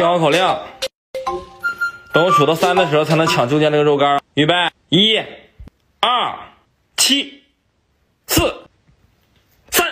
听好口令，等我数到三的时候才能抢中间那个肉干。预备，一、二、七、四、三。